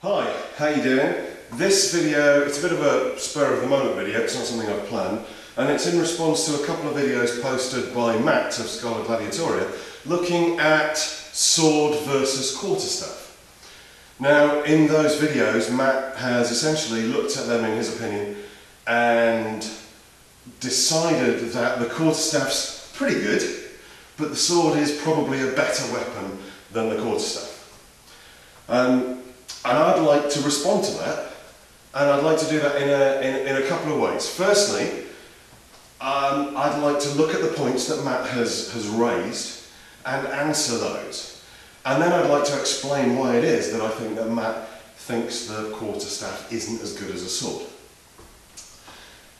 Hi, how you doing? This video, it's a bit of a spur of the moment video, it's not something I've planned, and it's in response to a couple of videos posted by Matt of Schola Gladiatoria looking at sword versus quarterstaff. Now, in those videos, Matt has essentially looked at them in his opinion and decided that the quarterstaff's pretty good, but the sword is probably a better weapon than the quarterstaff. Um, and I'd like to respond to that, and I'd like to do that in a, in, in a couple of ways. Firstly, um, I'd like to look at the points that Matt has, has raised and answer those. And then I'd like to explain why it is that I think that Matt thinks the quarterstaff isn't as good as a sword.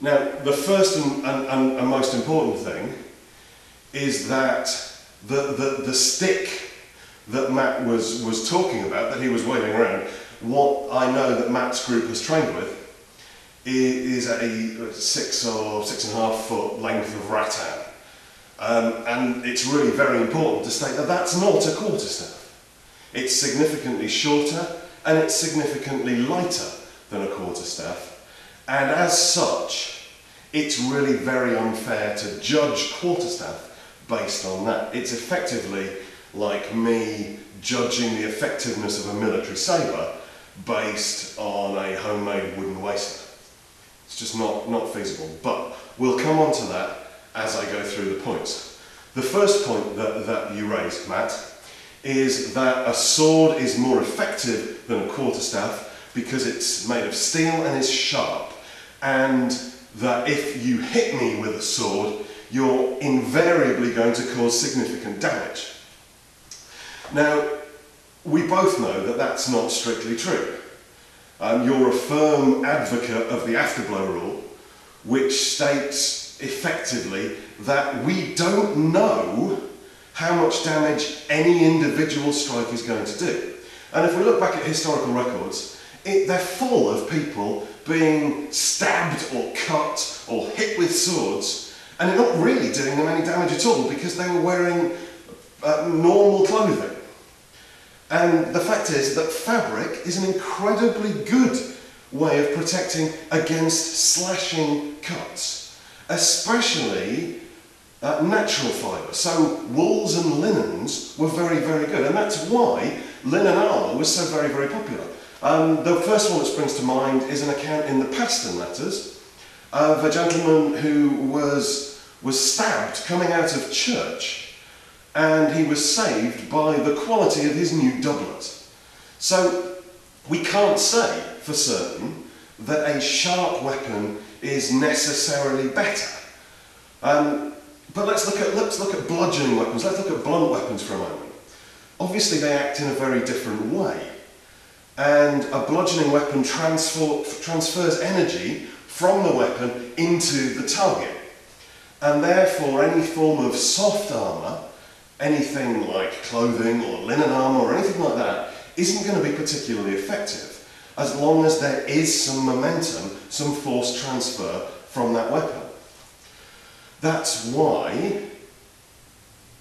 Now, the first and, and, and most important thing is that the, the, the stick that Matt was, was talking about, that he was waving around, what I know that Matt's group has trained with is a six or six and a half foot length of rattan. Um, and it's really very important to state that that's not a quarterstaff. It's significantly shorter and it's significantly lighter than a quarterstaff. And as such, it's really very unfair to judge quarterstaff based on that. It's effectively like me judging the effectiveness of a military sabre based on a homemade wooden waistcoat. It's just not, not feasible. But we'll come on to that as I go through the points. The first point that, that you raised, Matt, is that a sword is more effective than a quarterstaff because it's made of steel and is sharp. And that if you hit me with a sword, you're invariably going to cause significant damage. Now, we both know that that's not strictly true. Um, you're a firm advocate of the afterblow rule, which states effectively that we don't know how much damage any individual strike is going to do. And if we look back at historical records, it, they're full of people being stabbed or cut or hit with swords and it not really doing them any damage at all because they were wearing uh, normal clothing. And the fact is that fabric is an incredibly good way of protecting against slashing cuts, especially uh, natural fibre. So wools and linens were very, very good, and that's why linen armour was so very, very popular. Um, the first one that springs to mind is an account in the Paston letters of a gentleman who was, was stabbed coming out of church and he was saved by the quality of his new doublet. So we can't say for certain that a sharp weapon is necessarily better. Um, but let's look at let's look at bludgeoning weapons. Let's look at blunt weapons for a moment. Obviously, they act in a very different way, and a bludgeoning weapon transfer, transfers energy from the weapon into the target, and therefore any form of soft armour anything like clothing or linen armour or anything like that isn't going to be particularly effective as long as there is some momentum, some force transfer from that weapon. That's why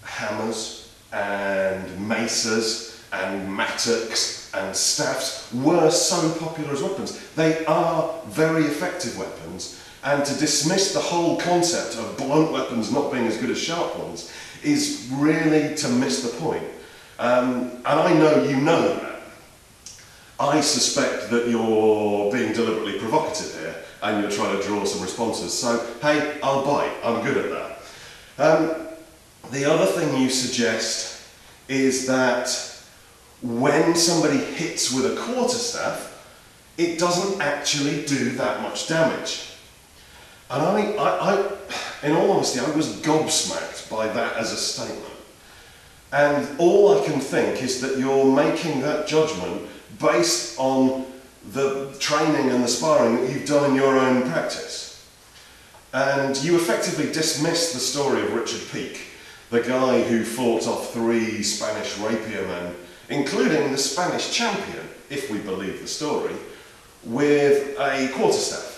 hammers and maces and mattocks and staffs were so popular as weapons. They are very effective weapons and to dismiss the whole concept of blunt weapons not being as good as sharp ones is really to miss the point. Um, and I know you know that. I suspect that you're being deliberately provocative here and you're trying to draw some responses. So, hey, I'll bite. I'm good at that. Um, the other thing you suggest is that when somebody hits with a quarterstaff, it doesn't actually do that much damage. And I, I, I, in all honesty, I was gobsmacked by that as a statement. And all I can think is that you're making that judgment based on the training and the sparring that you've done in your own practice. And you effectively dismiss the story of Richard Peake, the guy who fought off three Spanish rapier men, including the Spanish champion, if we believe the story, with a quarterstaff.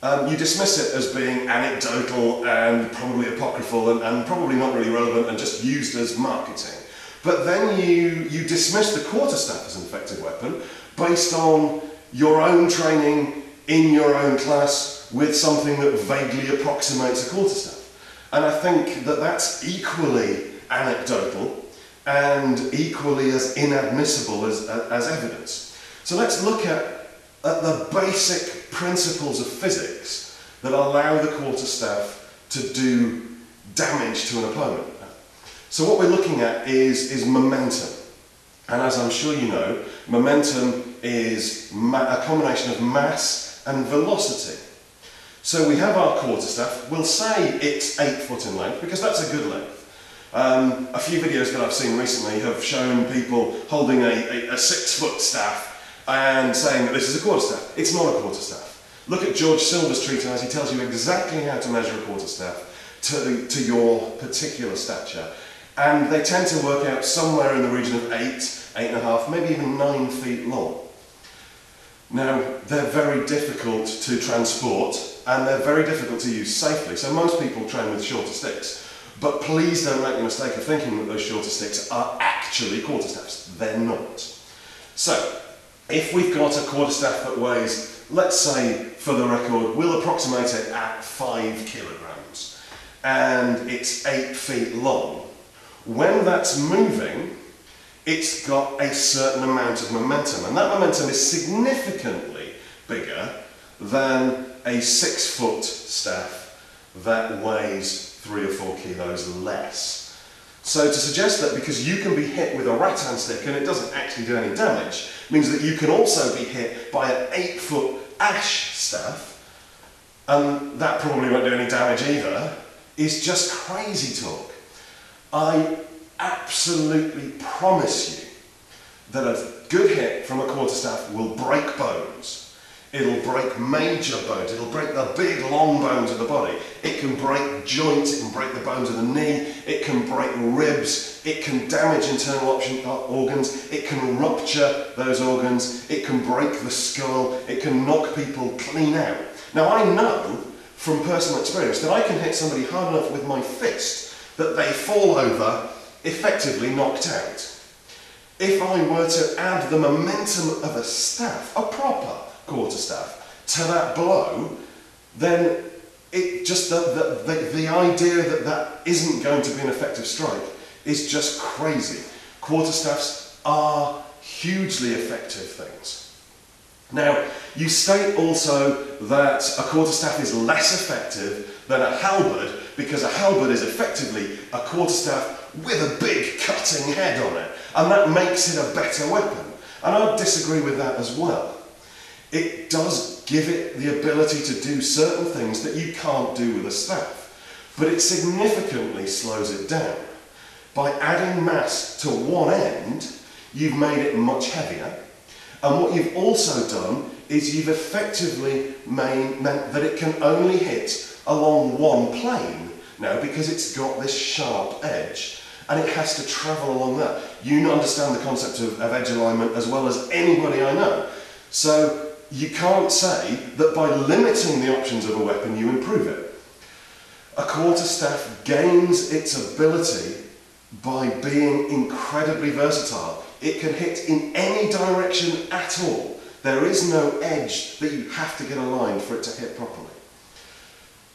Um, you dismiss it as being anecdotal and probably apocryphal and, and, probably not really relevant and just used as marketing. But then you, you dismiss the quarterstaff as an effective weapon based on your own training in your own class with something that vaguely approximates a quarterstaff. And I think that that's equally anecdotal and equally as inadmissible as, as evidence. So let's look at, at the basic principles of physics that allow the quarterstaff to do damage to an opponent. So what we're looking at is, is momentum. And as I'm sure you know, momentum is a combination of mass and velocity. So we have our quarterstaff. We'll say it's 8 foot in length because that's a good length. Um, a few videos that I've seen recently have shown people holding a, a, a 6 foot staff and saying that this is a quarterstaff. It's not a quarterstaff. Look at George Silver's treatise. He tells you exactly how to measure a quarterstaff to, to your particular stature. And they tend to work out somewhere in the region of eight, eight and a half, maybe even nine feet long. Now, they're very difficult to transport and they're very difficult to use safely. So most people train with shorter sticks. But please don't make the mistake of thinking that those shorter sticks are actually quarterstaffs. They're not. So, if we've got a quarterstaff that weighs, let's say, for the record, we'll approximate it at five kilograms, and it's eight feet long, when that's moving, it's got a certain amount of momentum, and that momentum is significantly bigger than a six foot staff that weighs three or four kilos less. So to suggest that because you can be hit with a rattan stick and it doesn't actually do any damage, means that you can also be hit by an eight foot ash staff, and um, that probably won't do any damage either, is just crazy talk. I absolutely promise you that a good hit from a quarterstaff will break bones. It'll break major bones. It'll break the big long bones of the body. It can break joints. It can break the bones of the knee. It can break ribs. It can damage internal option, uh, organs. It can rupture those organs. It can break the skull. It can knock people clean out. Now I know from personal experience that I can hit somebody hard enough with my fist that they fall over effectively knocked out. If I were to add the momentum of a staff, a proper quarterstaff, to that blow, then it just the, the, the, the idea that that isn't going to be an effective strike is just crazy. Quarterstaffs are hugely effective things. Now, you state also that a quarterstaff is less effective than a halberd because a halberd is effectively a quarterstaff with a big cutting head on it, and that makes it a better weapon. And I disagree with that as well. It does give it the ability to do certain things that you can't do with a staff, but it significantly slows it down. By adding mass to one end, you've made it much heavier, and what you've also done is you've effectively made, meant that it can only hit along one plane now because it's got this sharp edge and it has to travel along that. You understand the concept of, of edge alignment as well as anybody I know. So you can't say that by limiting the options of a weapon you improve it. A quarterstaff gains its ability by being incredibly versatile. It can hit in any direction at all. There is no edge that you have to get aligned for it to hit properly.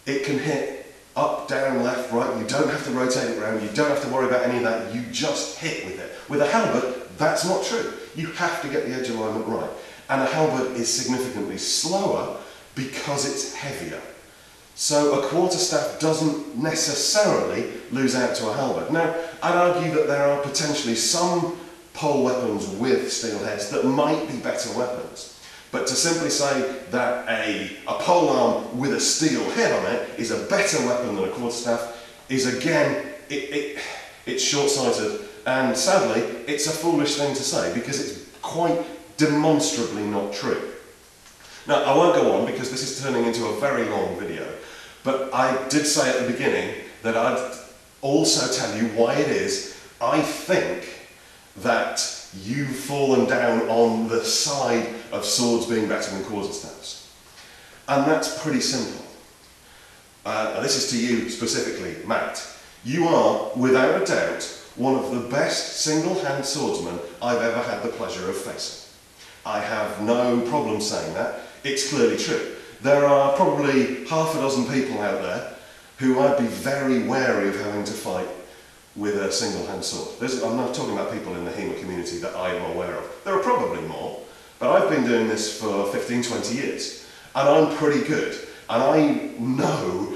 It can hit up, down, left, right. You don't have to rotate it around. You don't have to worry about any of that. You just hit with it. With a halberd, that's not true. You have to get the edge alignment right. And a halberd is significantly slower because it's heavier. So a quarterstaff doesn't necessarily lose out to a halberd. Now, I'd argue that there are potentially some pole weapons with steel heads that might be better weapons. But to simply say that a, a pole arm with a steel head on it is a better weapon than a quarterstaff is again, it, it, it's short-sighted and sadly it's a foolish thing to say because it's quite demonstrably not true. Now I won't go on because this is turning into a very long video but I did say at the beginning that I'd also tell you why it is I think that you've fallen down on the side of swords being better than quarterstaffs. And that's pretty simple. Uh, this is to you specifically, Matt. You are, without a doubt, one of the best single-hand swordsmen I've ever had the pleasure of facing. I have no problem saying that. It's clearly true. There are probably half a dozen people out there who I'd be very wary of having to fight with a single hand sword. There's, I'm not talking about people in the HEMA community that I am aware of. There are probably more, but I've been doing this for 15, 20 years, and I'm pretty good. And I know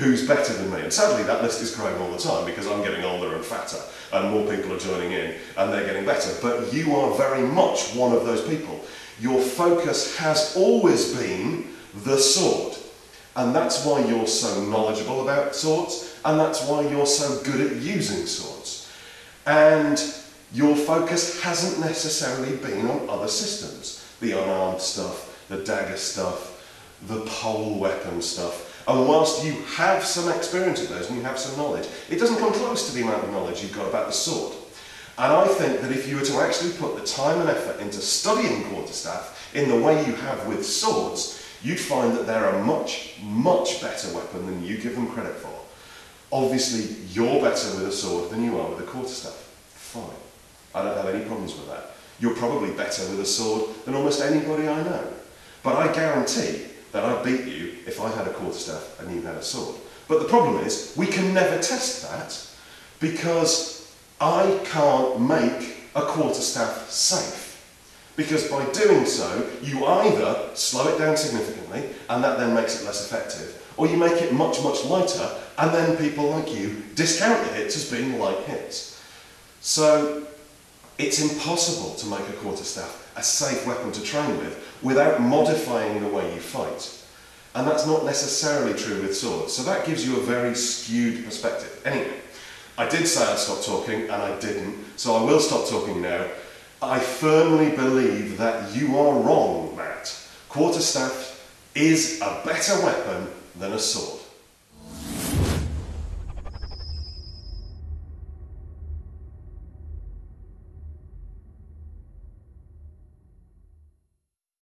who's better than me. And sadly, that list is growing all the time because I'm getting older and fatter, and more people are joining in, and they're getting better. But you are very much one of those people. Your focus has always been the sword. And that's why you're so knowledgeable about swords, and that's why you're so good at using swords. And your focus hasn't necessarily been on other systems the unarmed stuff, the dagger stuff, the pole weapon stuff. And whilst you have some experience of those and you have some knowledge, it doesn't come close to the amount of knowledge you've got about the sword. And I think that if you were to actually put the time and effort into studying quarterstaff in the way you have with swords, you'd find that they're a much, much better weapon than you give them credit for. Obviously, you're better with a sword than you are with a quarterstaff. Fine. I don't have any problems with that. You're probably better with a sword than almost anybody I know. But I guarantee that I'd beat you if I had a quarterstaff and you had a sword. But the problem is, we can never test that because I can't make a quarterstaff safe. Because by doing so, you either slow it down significantly, and that then makes it less effective, or you make it much, much lighter, and then people like you discount the hits as being light hits. So it's impossible to make a quarterstaff a safe weapon to train with without modifying the way you fight. And that's not necessarily true with swords. So that gives you a very skewed perspective. Anyway, I did say I'd stop talking, and I didn't, so I will stop talking now. I firmly believe that you are wrong, Matt. Quarterstaff is a better weapon than a sword.